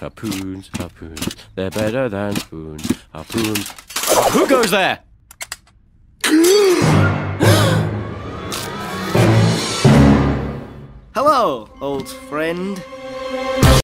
Harpoons, harpoons, they're better than spoons. Harpoons. Who goes there? Hello, old friend.